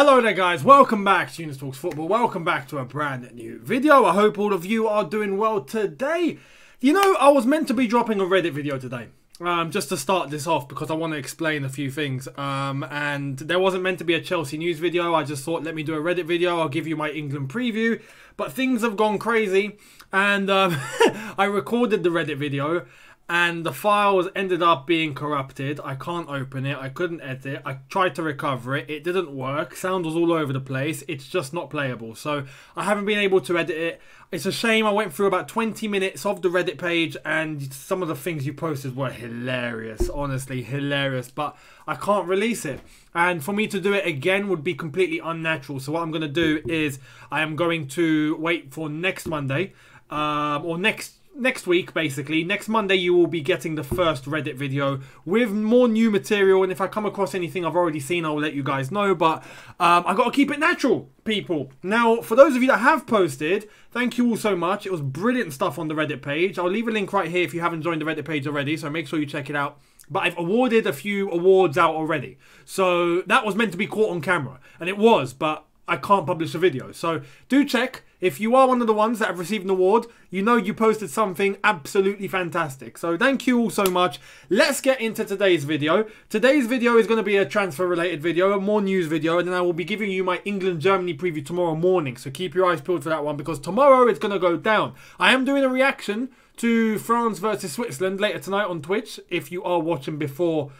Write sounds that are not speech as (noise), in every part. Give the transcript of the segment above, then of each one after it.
Hello there guys, welcome back to Younes Talks Football, welcome back to a brand new video. I hope all of you are doing well today. You know, I was meant to be dropping a Reddit video today. Um, just to start this off because I want to explain a few things. Um, and there wasn't meant to be a Chelsea news video. I just thought, let me do a Reddit video. I'll give you my England preview. But things have gone crazy. And um, (laughs) I recorded the Reddit video and the files ended up being corrupted. I can't open it. I couldn't edit. I tried to recover it. It didn't work. Sound was all over the place. It's just not playable. So I haven't been able to edit it. It's a shame. I went through about 20 minutes of the Reddit page and some of the things you posted were hilarious. Honestly, hilarious. But I can't release it. And for me to do it again would be completely unnatural. So what I'm going to do is I am going to wait for next Monday um, or next next week, basically. Next Monday, you will be getting the first Reddit video with more new material. And if I come across anything I've already seen, I'll let you guys know. But um, I got to keep it natural, people. Now, for those of you that have posted, thank you all so much. It was brilliant stuff on the Reddit page. I'll leave a link right here if you haven't joined the Reddit page already. So make sure you check it out. But I've awarded a few awards out already. So that was meant to be caught on camera. And it was, but I can't publish a video. So do check. If you are one of the ones that have received an award, you know you posted something absolutely fantastic. So thank you all so much. Let's get into today's video. Today's video is going to be a transfer related video, a more news video, and then I will be giving you my England-Germany preview tomorrow morning. So keep your eyes peeled for that one because tomorrow it's going to go down. I am doing a reaction to France versus Switzerland later tonight on Twitch if you are watching before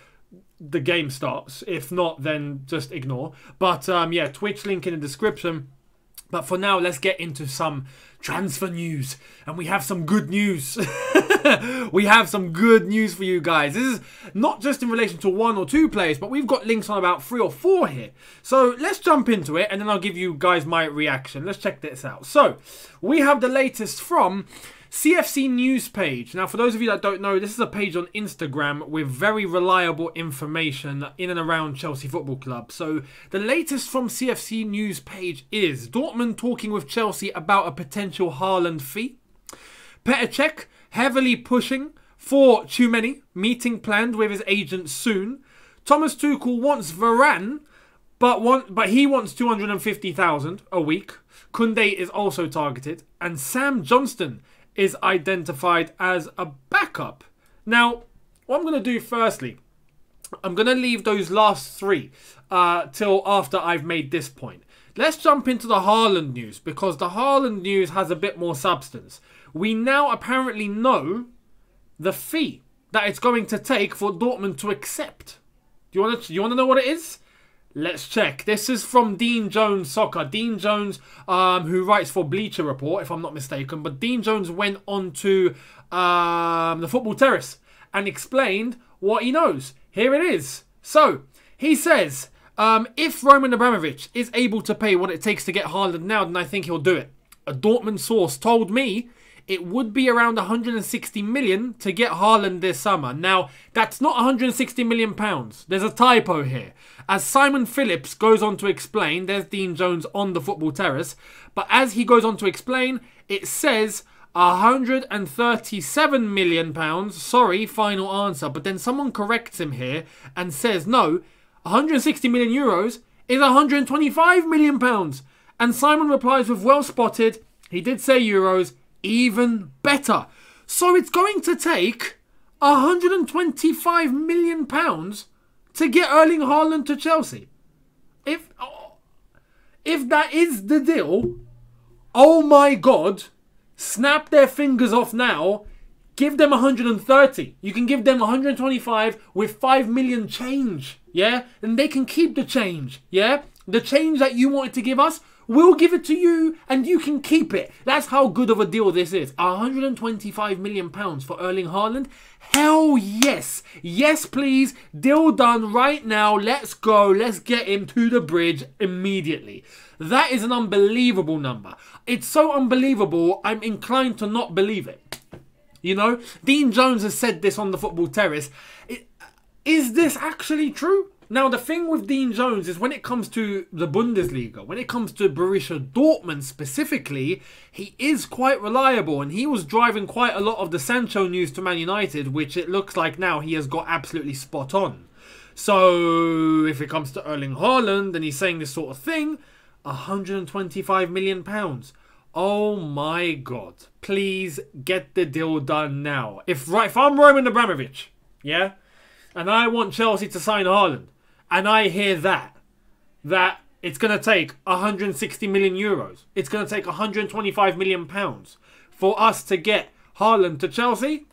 the game starts. If not, then just ignore. But um, yeah, Twitch link in the description. But for now, let's get into some transfer news. And we have some good news. (laughs) we have some good news for you guys. This is not just in relation to one or two players, but we've got links on about three or four here. So let's jump into it and then I'll give you guys my reaction. Let's check this out. So we have the latest from CFC News page. Now, for those of you that don't know, this is a page on Instagram with very reliable information in and around Chelsea Football Club. So, the latest from CFC News page is Dortmund talking with Chelsea about a potential Haaland fee. Petr Cech heavily pushing for Tchouameni meeting planned with his agent soon. Thomas Tuchel wants Varane, but want, but he wants 250,000 a week. Koundé is also targeted, and Sam Johnstone is identified as a backup. Now, what I'm going to do firstly, I'm going to leave those last three uh, till after I've made this point. Let's jump into the Haaland news because the Haaland news has a bit more substance. We now apparently know the fee that it's going to take for Dortmund to accept. Do you want to? Do you want to know what it is? Let's check. This is from Dean Jones Soccer. Dean Jones, um, who writes for Bleacher Report, if I'm not mistaken. But Dean Jones went on to um, the Football Terrace and explained what he knows. Here it is. So, he says, um, if Roman Abramovich is able to pay what it takes to get Haaland now, then I think he'll do it. A Dortmund source told me it would be around 160 million to get Haaland this summer. Now, that's not 160 million pounds. There's a typo here. As Simon Phillips goes on to explain, there's Dean Jones on the football terrace, but as he goes on to explain, it says 137 million pounds. Sorry, final answer. But then someone corrects him here and says, no, 160 million euros is 125 million pounds. And Simon replies with well spotted. He did say euros, even better. So it's going to take 125 million pounds to get Erling Haaland to Chelsea. If oh, if that is the deal, oh my god, snap their fingers off now. Give them 130. You can give them 125 with 5 million change. Yeah? And they can keep the change. Yeah? The change that you wanted to give us, We'll give it to you and you can keep it. That's how good of a deal this is. 125 million pounds for Erling Haaland. Hell yes. Yes, please. Deal done right now. Let's go. Let's get him to the bridge immediately. That is an unbelievable number. It's so unbelievable, I'm inclined to not believe it. You know, Dean Jones has said this on the football terrace. Is this actually true? Now, the thing with Dean Jones is when it comes to the Bundesliga, when it comes to Borussia Dortmund specifically, he is quite reliable and he was driving quite a lot of the Sancho news to Man United, which it looks like now he has got absolutely spot on. So if it comes to Erling Haaland and he's saying this sort of thing, 125 million pounds. Oh my god. Please get the deal done now. If right if I'm Roman Abramovich, yeah, and I want Chelsea to sign Haaland, and I hear that that it's going to take 160 million euros. It's going to take 125 million pounds for us to get Haaland to Chelsea.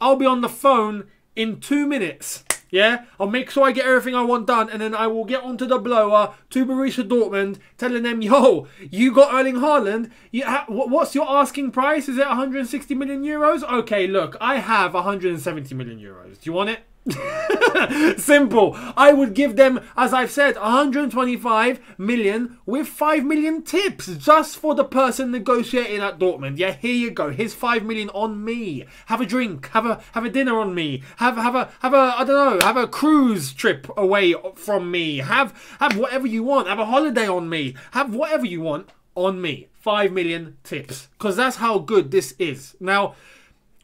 I'll be on the phone in two minutes. Yeah, I'll make sure I get everything I want done, and then I will get onto the blower to Borussia Dortmund, telling them, "Yo, you got Erling Haaland. You ha- what's your asking price? Is it 160 million euros? Okay, look, I have 170 million euros. Do you want it?" (laughs) Simple. I would give them, as I've said, 125 million with 5 million tips just for the person negotiating at Dortmund. Yeah, here you go. Here's 5 million on me. Have a drink, have a have a dinner on me. Have have a have a I don't know, have a cruise trip away from me. Have have whatever you want. Have a holiday on me. Have whatever you want on me. 5 million tips. Cuz that's how good this is. Now,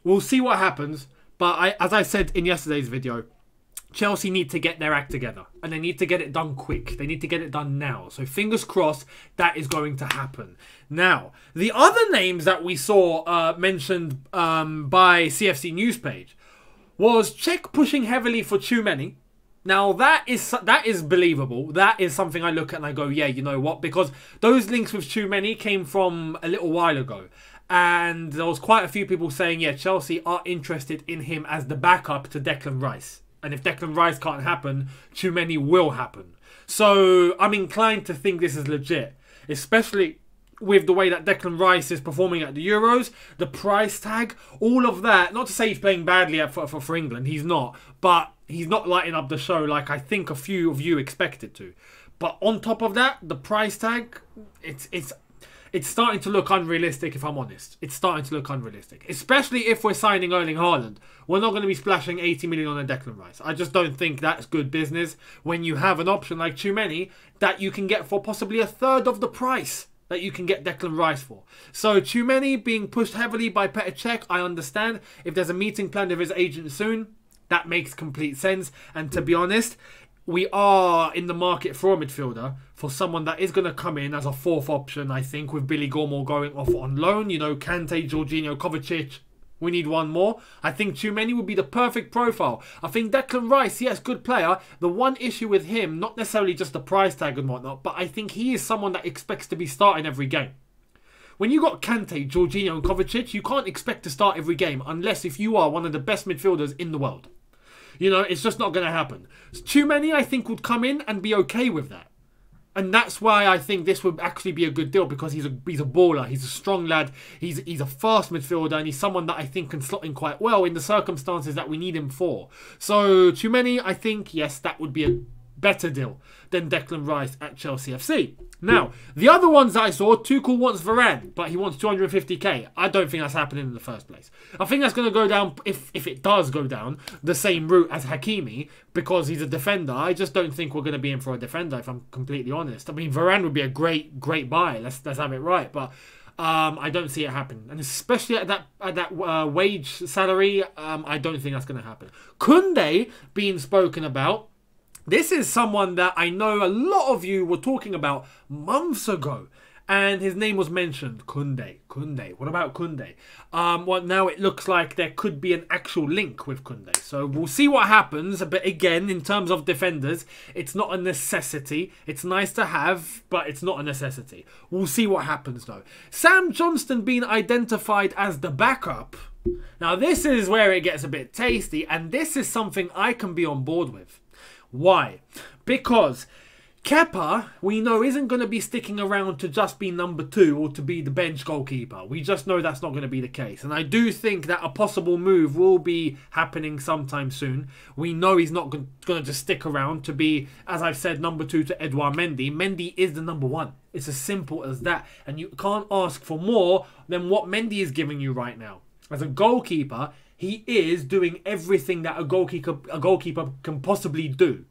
we'll see what happens but I, as I said in yesterday's video, Chelsea need to get their act together and they need to get it done quick. They need to get it done now. So fingers crossed that is going to happen. Now, the other names that we saw uh, mentioned um, by CFC News page was Cech pushing heavily for Tchouameni. Now that is that is believable. That is something I look at and I go, yeah, you know what? Because those links with Tchouameni came from a little while ago, and there was quite a few people saying, yeah, Chelsea are interested in him as the backup to Declan Rice. And if Declan Rice can't happen, Tchouameni will happen. So I'm inclined to think this is legit, especially with the way that Declan Rice is performing at the Euros, the price tag, all of that. Not to say he's playing badly for, for, for England, he's not, but he's not lighting up the show like I think a few of you expected to. But on top of that, the price tag, it's it's it's starting to look unrealistic if I'm honest. It's starting to look unrealistic. Especially if we're signing Erling Haaland. We're not going to be splashing 80 million on a Declan Rice. I just don't think that's good business when you have an option like Tchouameni that you can get for possibly a third of the price that you can get Declan Rice for. So Tchouameni being pushed heavily by Petr Cech, I understand. If there's a meeting planned with his agent soon, that makes complete sense. And to be honest, we are in the market for a midfielder for someone that is going to come in as a fourth option, I think, with Billy Gilmour going off on loan. You know, Kante, Jorginho, Kovacic. We need one more. I think Tchouameni would be the perfect profile. I think Declan Rice, yes, good player. The one issue with him, not necessarily just the price tag and whatnot, but I think he is someone that expects to be starting every game. When you got Kante, Jorginho, and Kovacic, you can't expect to start every game unless if you are one of the best midfielders in the world. You know, it's just not going to happen. Tchouameni, I think, would come in and be okay with that. And that's why I think this would actually be a good deal because he's a he's a baller, he's a strong lad, he's he's a fast midfielder, and he's someone that I think can slot in quite well in the circumstances that we need him for. So Tchouameni, I think yes, that would be a better deal than Declan Rice at Chelsea FC. Now, the other ones I saw, Tuchel wants Varane, but he wants 250k. I don't think that's happening in the first place. I think that's going to go down, if, if it does go down, the same route as Hakimi, because he's a defender. I just don't think we're going to be in for a defender, if I'm completely honest. I mean, Varane would be a great, great buy. Let's, let's have it right. But um, I don't see it happen, and especially at that at that uh, wage salary, um, I don't think that's going to happen. Koundé being spoken about this is someone that I know a lot of you were talking about months ago. And his name was mentioned, Koundé. Koundé. What about Koundé? Um, well, now it looks like there could be an actual link with Koundé. So we'll see what happens. But again, in terms of defenders, it's not a necessity. It's nice to have, but it's not a necessity. We'll see what happens though. Sam Johnstone being identified as the backup. Now this is where it gets a bit tasty, and this is something I can be on board with. Why? Because Kepa, we know, isn't going to be sticking around to just be number two or to be the bench goalkeeper. We just know that's not going to be the case. And I do think that a possible move will be happening sometime soon. We know he's not going to just stick around to be, as I've said, number two to Edouard Mendy. Mendy is the number one. It's as simple as that. And you can't ask for more than what Mendy is giving you right now. As a goalkeeper, he is doing everything that a goalkeeper a goalkeeper can possibly do.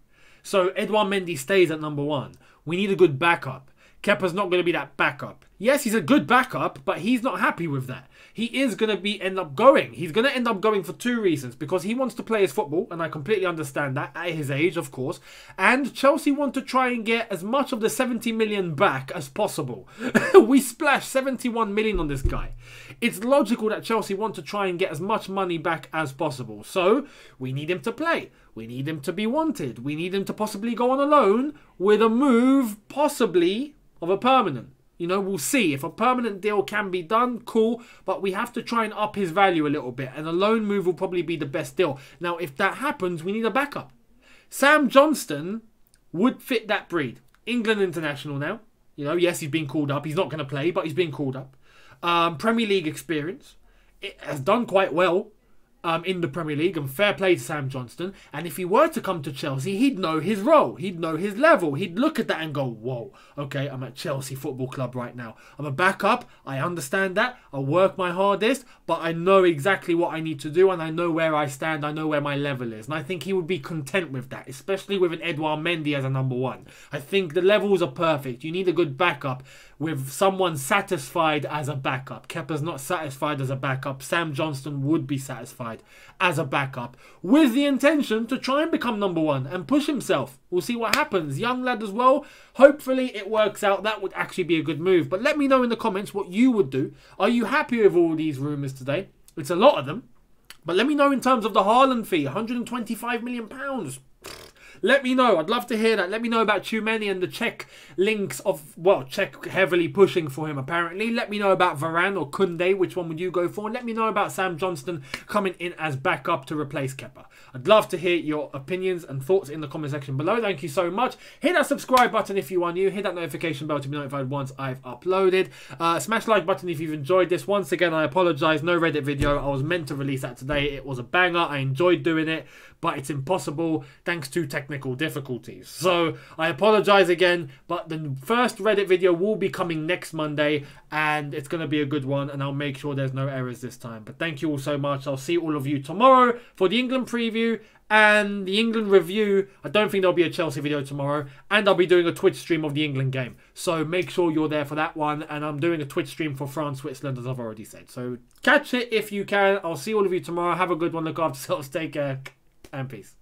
So Edouard Mendy stays at number one. We need a good backup. Kepa's not going to be that backup. Yes, he's a good backup, but he's not happy with that. He is going to be end up going. He's going to end up going for two reasons because he wants to play his football, and I completely understand that at his age, of course. And Chelsea want to try and get as much of the 70 million back as possible. (laughs) we splashed 71 million on this guy. It's logical that Chelsea want to try and get as much money back as possible. So we need him to play. We need him to be wanted. We need him to possibly go on a loan with a move, possibly of a permanent. You know, we'll see. If a permanent deal can be done, cool. But we have to try and up his value a little bit. And a loan move will probably be the best deal. Now, if that happens, we need a backup. Sam Johnstone would fit that breed. England international now. You know, yes, he's been called up. He's not going to play, but he's been called up. Um, Premier League experience. It has done quite well um, in the Premier League, and fair play to Sam Johnstone. And if he were to come to Chelsea, he'd know his role, he'd know his level. He'd look at that and go, "Whoa, okay, I'm at Chelsea Football Club right now. I'm a backup. I understand that. I work my hardest, but I know exactly what I need to do, and I know where I stand. I know where my level is, and I think he would be content with that, especially with an Edouard Mendy as a number one. I think the levels are perfect. You need a good backup with someone satisfied as a backup. Kepa's not satisfied as a backup. Sam Johnstone would be satisfied as a backup with the intention to try and become number one and push himself. We'll see what happens. Young lad as well. Hopefully it works out. That would actually be a good move. But let me know in the comments what you would do. Are you happy with all these rumours today? It's a lot of them. But let me know in terms of the Haaland fee, 125 million pounds. Let me know. I'd love to hear that. Let me know about Tchouameni and the Cech links of, well, Cech heavily pushing for him apparently. Let me know about Varane or Koundé. Which one would you go for? And let me know about Sam Johnstone coming in as backup to replace Kepa. I'd love to hear your opinions and thoughts in the comment section below. Thank you so much. Hit that subscribe button if you are new. Hit that notification bell to be notified once I've uploaded. Uh, smash like button if you've enjoyed this. Once again, I apologise. No Reddit video. I was meant to release that today. It was a banger. I enjoyed doing it, but it's impossible thanks to technical difficulties. So I apologise again, but the first Reddit video will be coming next Monday, and it's going to be a good one, and I'll make sure there's no errors this time. But thank you all so much. I'll see all of you tomorrow for the England preview and the England review. I don't think there'll be a Chelsea video tomorrow, and I'll be doing a Twitch stream of the England game. So make sure you're there for that one, and I'm doing a Twitch stream for France, Switzerland, as I've already said. So catch it if you can. I'll see all of you tomorrow. Have a good one. Look after yourselves. Take care, and peace.